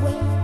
where